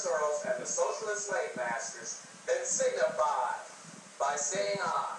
Soros, and the socialist slave masters, then signify by saying "I."